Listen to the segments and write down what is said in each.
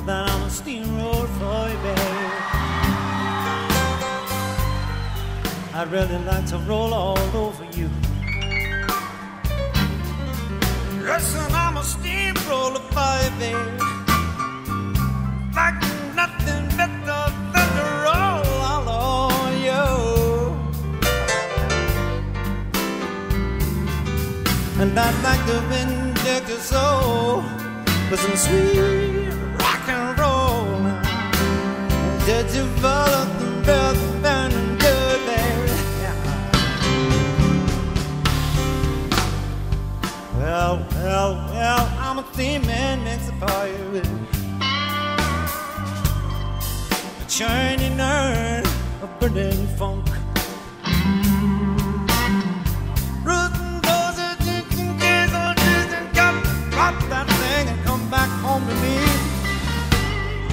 that I'm a steamroll for you, babe. I'd really like to roll all over you. Listen, I'm a steamroller baby. you. Like nothing better than to roll all over you. And I'd like to inject your soul with some sweet. Did you follow the rhythm and good, baby? Well, well, well, I'm a theme man makes it for you. A shiny nerd of burning funk. Rootin' roses, chicken, diesel, diesel, got drop that thing and come back home to me.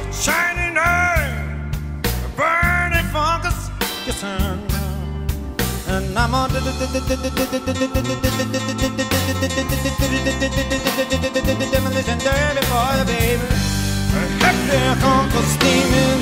A a burning I know. And I'm on demolition dirty boy, baby. Comes the steaming